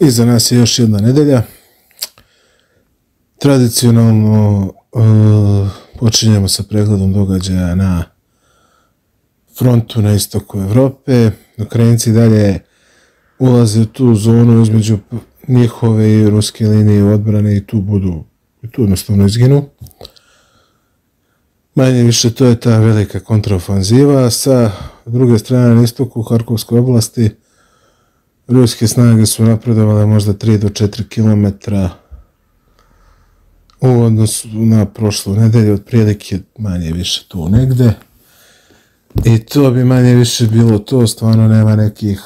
I za nas je još jedna nedelja. Tradicionalno e, počinjemo sa pregledom događaja na frontu na istoku Evrope. Ukrajinci dalje ulaze u tu zonu između njihove i ruske linije odbrane i tu budu, i tu jednostavno izginu. Manje više to je ta velika kontraofanziva. Sa druge strane na istoku Harkovskoj oblasti ruske snage su napredovale možda 3 do 4 km u odnosu na prošlu nedelju, otprilike manje više tu negde. I to bi manje više bilo to, stvarno nema nekih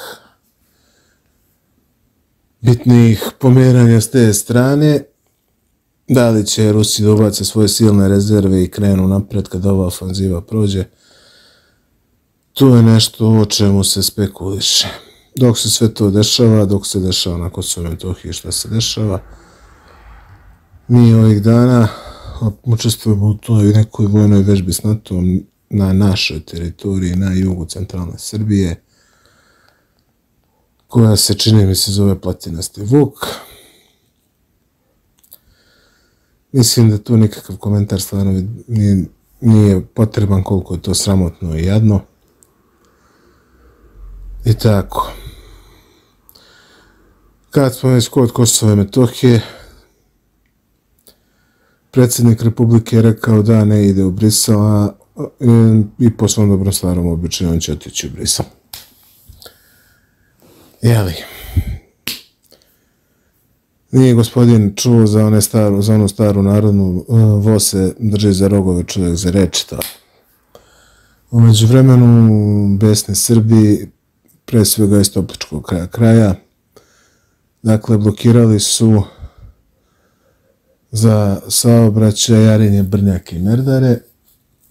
bitnih pomjeranja s te strane. Da li će Rusi dobace svoje silne rezerve i krenu napred kada ova ofanziva prođe, to je nešto o čemu se spekuliše dok se sve to dešava, dok se dešava na Kosovo Metohiji šta se dešava, mi ovih dana učestvujemo u toj nekoj vojnoj vežbi s NATO na našoj teritoriji, na jugu centralne Srbije, koja se čini mi se zove Platinasti Vuk. Mislim da tu nikakav komentar stvarno nije, nije potreban koliko je to sramotno i jadno. I tako. Kad smo već kod Kosova i Metohije, predsjednik Republike je rekao da ne ide u Brisel, a e, i po svom dobrom starom običaju on će otići u Brisel. Jeli? Nije gospodin čuo za, one staru, za onu staru narodnu e, vo se drži za rogove čovjek za reč to. Umeđu vremenu besne Srbi, pre svega iz Topličkog kraja, kraja Dakle, blokirali su za saobraćaj Jarinje, Brnjake i Merdare,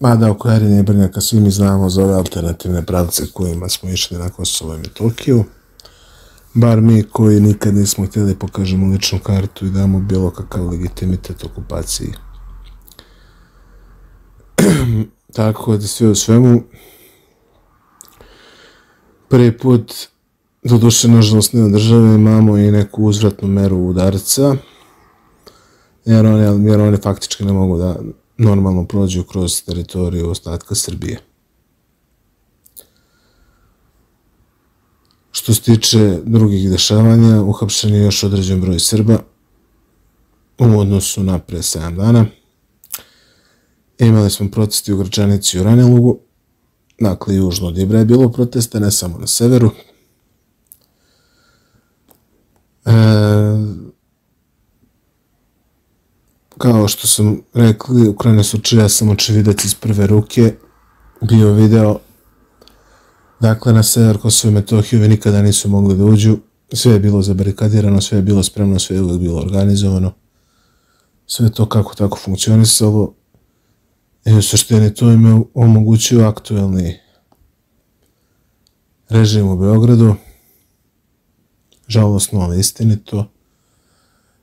mada oko Jarinje Brnjaka svi mi znamo za ove alternativne pravce kojima smo išli na Kosovo i Metokiju. Bar mi koji nikad nismo htjeli pokažemo ličnu kartu i damo bilo kakav legitimitet okupaciji. Tako da sve u svemu, prvi put Doduše, nažalost, ne države, imamo i neku uzvratnu meru udarca, jer one, jer one faktički ne mogu da normalno prođu kroz teritoriju ostatka Srbije. Što se tiče drugih dešavanja, uhapšen je još određen broj Srba u odnosu na pre 7 dana. Imali smo protesti u Grčanici i u Ranelugu, dakle, južno od Ibra je bilo protesta, ne samo na severu, E, kao što sam rekli, u krajnjem slučaju ja sam očevidac iz prve ruke bio video. Dakle na sever Kosova i Metohiju nikada nisu mogli da uđu. Sve je bilo zabarikadirano, sve je bilo spremno, sve je uvijek bilo organizovano. Sve to kako tako funkcionisalo. I u suštini to im omogućio aktuelni režim u Beogradu žalostno, ali istinito.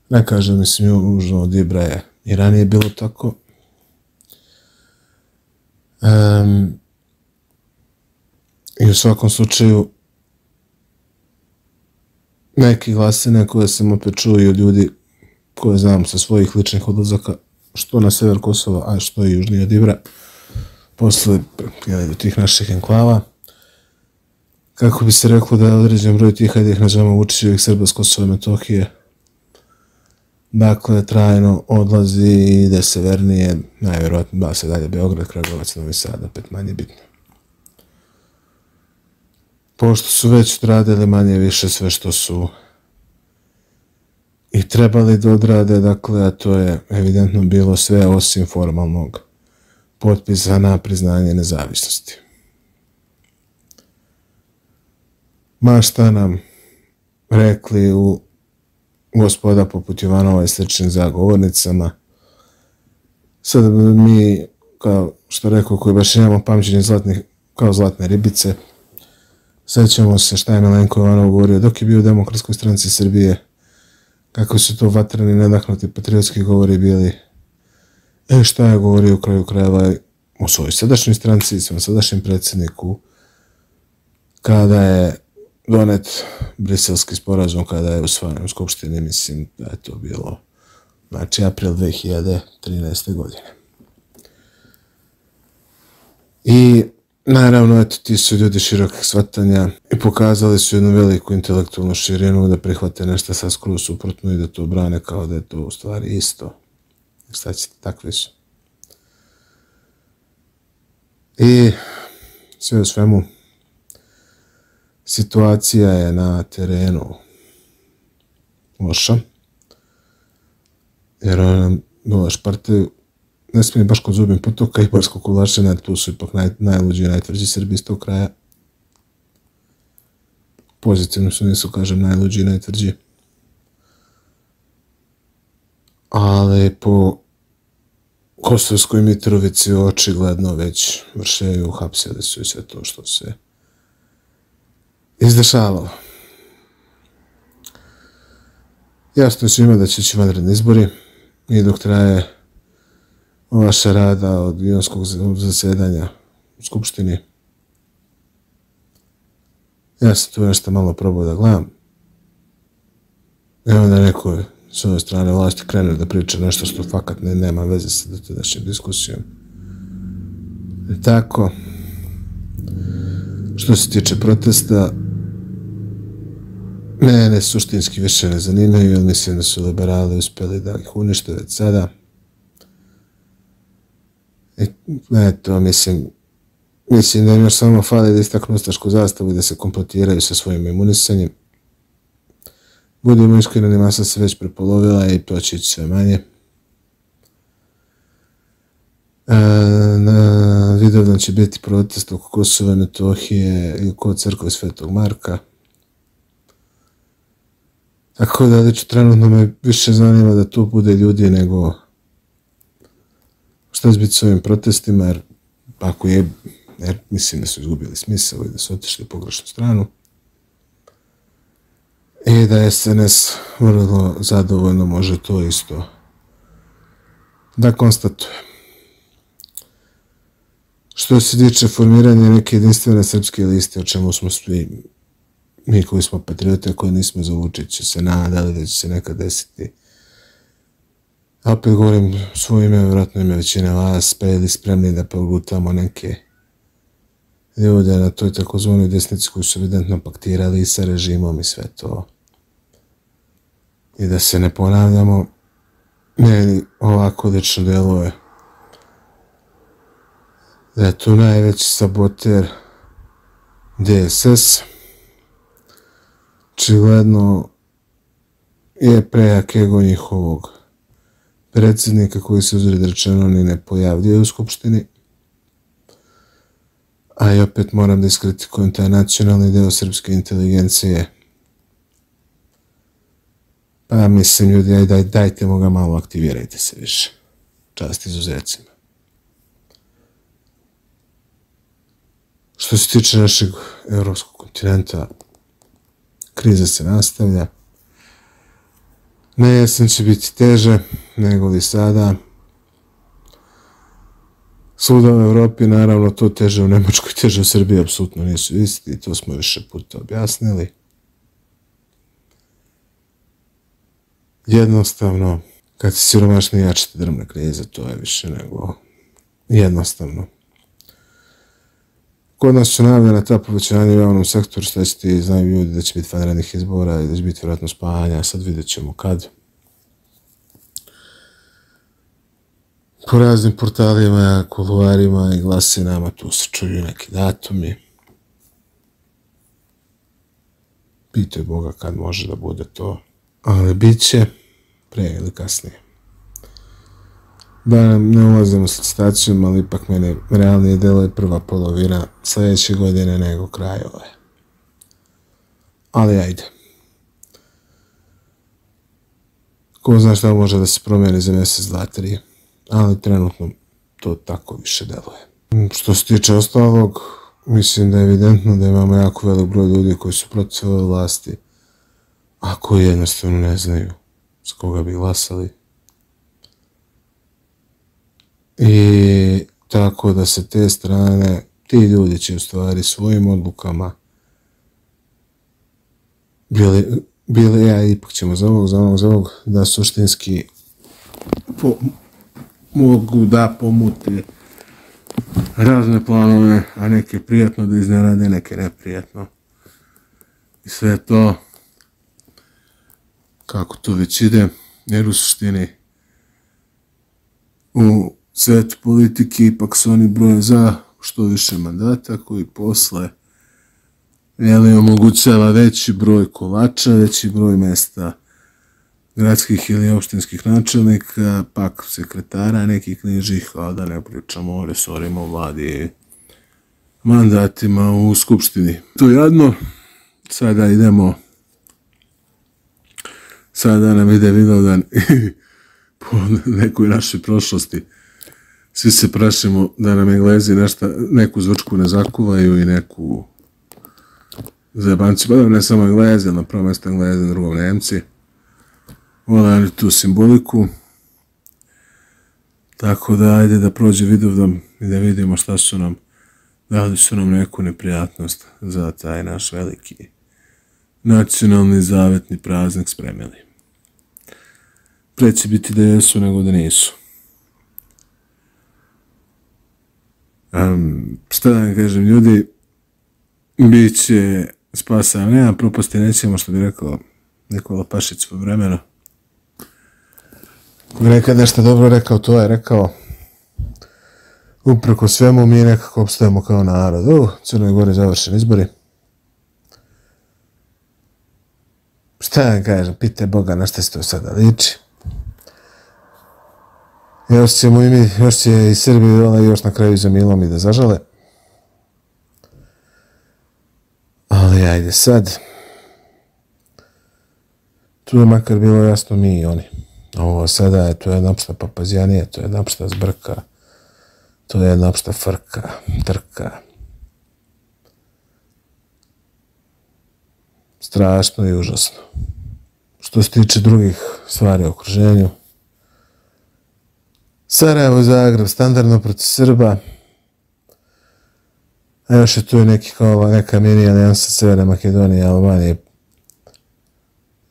Ne kažem, mislim, užno od Ibra je i ranije bilo tako. Um, I u svakom slučaju, neke glasine koje sam opet čuo i od ljudi koje znam sa svojih ličnih odlazaka, što na sever Kosova, a što i južnije od Ibra, posle jeli, tih naših enklava, kako bi se reklo da je određen broj tih, hajde ih nazvamo Vučićevih Srba s Kosova i Metohije, dakle, trajno odlazi i ide severnije, najvjerojatno da se dalje Beograd, Kragovac, Novi Sad, opet manje bitno. Pošto su već odradili manje više sve što su i trebali da odrade, dakle, a to je evidentno bilo sve osim formalnog potpisa na priznanje nezavisnosti. Ma šta nam rekli u gospoda poput Ivanova i sličnim zagovornicama. Sad mi, kao što rekao, koji baš imamo pamćenje zlatnih, kao zlatne ribice, sećamo se šta je Milenko Ivanov govorio dok je bio u demokratskoj stranci Srbije, kako su to vatreni, nedahnuti, patriotski govori bili. E šta je govorio u kraju krajeva u svojoj sadašnjoj stranci, svom sadašnjem predsjedniku, kada je donet briselski sporazum kada je usvojen u Skupštini, mislim da je to bilo znači april 2013. godine. I naravno, eto, ti su ljudi širokih shvatanja i pokazali su jednu veliku intelektualnu širinu da prihvate nešto sa skoro suprotno i da to brane kao da je to u stvari isto. Šta ćete, takvi su. I sve u svemu, situacija je na terenu loša, jer um, ona nova šparte ne smije baš kod zubim potoka i Borsko kulašina, tu su ipak naj, najluđi i najtvrđi Srbi iz tog kraja. Pozitivno su nisu, kažem, najluđi i najtvrđi. Ali po Kosovskoj Mitrovici očigledno već vršeju, uhapsili su i sve to što se izdešavalo. Jasno je svima da će ići vanredni izbori i dok traje vaša rada od junskog zasjedanja u Skupštini. Ja sam tu nešto malo probao da gledam. I onda neko s ove strane vlasti krene da priča nešto što fakat ne, nema veze sa dotadašnjim diskusijom. I tako, što se tiče protesta, mene suštinski više ne zanimaju, jer mislim da su liberali uspjeli da ih unište već sada. I, eto, mislim, mislim da im još samo fali da istaknu ustašku zastavu i da se kompletiraju sa svojim imunisanjem. Budimo iskreni, masa se već prepolovila i to će ići sve manje. E, na Vidovdan će biti protest oko Kosova, Metohije i oko crkve Svetog Marka. Tako da, da trenutno me više zanima da tu bude ljudi nego šta će biti s ovim protestima, jer ako je, jer mislim da su izgubili smisao i da su otišli u pogrešnu stranu, i da je SNS vrlo zadovoljno može to isto da konstatuje. Što se tiče formiranja neke jedinstvene srpske liste, o čemu smo svi, mi koji smo patriote, koji nismo za Vučića, se nadali da će se nekad desiti, A opet govorim svoje ime, vjerojatno ime većine vas, pa ili spremni da progutamo neke ljude na toj takozvanoj desnici koji su evidentno paktirali sa režimom i sve to. I da se ne ponavljamo, meni ovako lično deluje da je tu najveći saboter DSS očigledno je prejak ego njihovog predsjednika koji se uzred rečeno ni ne pojavljuje u Skupštini. A i opet moram da iskritikujem taj nacionalni deo srpske inteligencije. Pa mislim ljudi, aj daj, dajte mu ga malo, aktivirajte se više. Čast izuzetcima. Što se tiče našeg evropskog kontinenta, kriza se nastavlja. Na jesen će biti teže nego li sada. Svuda u Evropi, naravno, to teže u Nemačkoj, teže u Srbiji, apsolutno nisu isti, to smo više puta objasnili. Jednostavno, kad si siromašni jačite drvna kriza, to je više nego jednostavno. Kod nas su najavljena ta povećanja u javnom sektoru, šta će ti znaju ljudi da će biti vanrednih izbora i da će biti vjerojatno spajanja, sad vidjet ćemo kad. Po raznim portalima, kuluarima i glasinama tu se čuju neki datumi. Pitaj Boga kad može da bude to, ali bit će pre ili kasnije da ne ulazim u stacijom, ali ipak mene realnije delo je prva polovina sljedeće godine nego kraj ove. Ali ajde. Ko zna šta može da se promijeni za mjesec, dva, tri. Ali trenutno to tako više deluje. Što se tiče ostalog, mislim da je evidentno da imamo jako velik broj ljudi koji su protiv ove vlasti, a koji jednostavno ne znaju s koga bi glasali. I tako da se te strane, ti ljudi će u stvari svojim odlukama bili, bili ja ipak ćemo za ovog, za ovog, za ovog, da suštinski po, mogu da pomute razne planove, a neke prijatno da iznenade, neke neprijatno. I sve to, kako to već ide, jer u suštini u svetu politike ipak su oni broje za što više mandata koji posle jeli, omogućava veći broj kolača, veći broj mesta gradskih ili opštinskih načelnika, pak sekretara nekih knjižih, a da ne pričamo o resorima u vladi i mandatima u skupštini. To je jedno. Sada idemo sada nam ide Vidovdan po nekoj našoj prošlosti. Svi se prašimo da nam Englezi nešta, neku zvrčku ne zakuvaju i neku zajebanci. Pa ne samo Englezi, na prvo mjesto Englezi, na drugom Nemci. Vole tu simboliku. Tako da, ajde da prođe vidovdom i da vidimo šta su nam, da li su nam neku neprijatnost za taj naš veliki nacionalni zavetni praznik spremili. Preće biti da jesu nego da nisu. Um, šta da kažem, ljudi, bit će spasa, nema propasti, nećemo što bi rekao Nikola Pašić po vremenu. Ko nekad nešto dobro rekao, to je rekao. Upreko svemu mi nekako obstajemo kao narod. U, Crnoj Gori završeni izbori. Šta da kažem, pite Boga na šta se to sada liči. Još ćemo i mi, još će i Srbi ona još na kraju za milom i da zažale. Ali ajde sad. Tu je makar bilo jasno mi i oni. Ovo sada je, to je jedna opšta to je jedna opšta zbrka, to je jedna opšta frka, trka. Strašno i užasno. Što se tiče drugih stvari u okruženju, Sarajevo Zagreb, standardno protiv Srba. A još je tu i neki kao neka mini alijansa Severne Makedonije Albanije.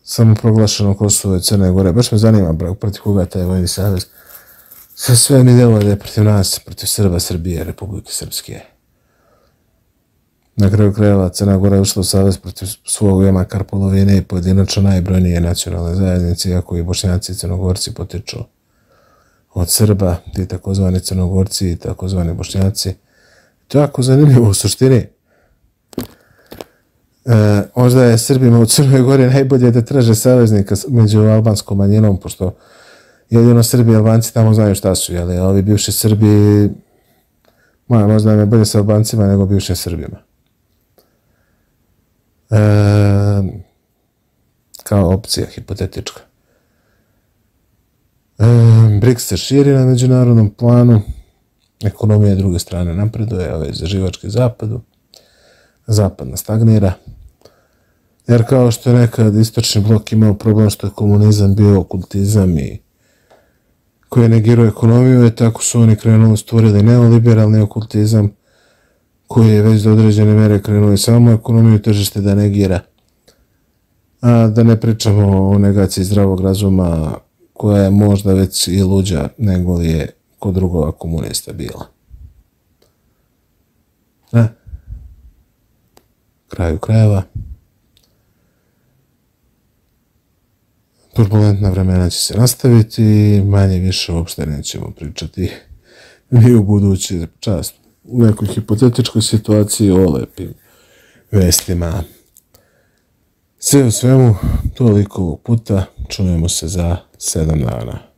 Samo proglašeno Kosovo i Crne Gore. Baš me zanima, brak, protiv koga taj vojni savez. Sa sve mi delo da je protiv nas, protiv Srba, Srbije, Republike Srpske. Na kraju krajeva Crna Gora je ušla u savez protiv svog jema Karpolovine i pojedinačno najbrojnije nacionalne zajednice, iako i bošnjaci i crnogorci potiču od Srba, ti takozvani crnogorci i takozvani bošnjaci. To je jako zanimljivo u suštini. E, možda je Srbima u Crnoj Gori najbolje da traže saveznika među albanskom manjinom, pošto jedino Srbi i Albanci tamo znaju šta su, jel? Ovi bivši Srbi, moja, možda ne je bolje sa Albancima nego bivšim Srbima. E, kao opcija, hipotetička. BRICS se širi na međunarodnom planu, ekonomija druge strane napreduje, ove zaživačke zapadu, zapadna stagnira, jer kao što je nekad istočni blok imao problem što je komunizam bio okultizam i koji je negirao ekonomiju, je tako su oni krenuli stvorili neoliberalni okultizam, koji je već do određene mere i samo ekonomiju tržište da negira. A da ne pričamo o negaciji zdravog razuma, koja je možda već i luđa nego li je kod drugova komunista bila. Ne? Kraju krajeva. Turbulentna vremena će se nastaviti i manje više uopšte nećemo pričati ni u budući čast. U nekoj hipotetičkoj situaciji o lepim vestima. Sve u svemu, toliko puta, čujemo se za sedam dana.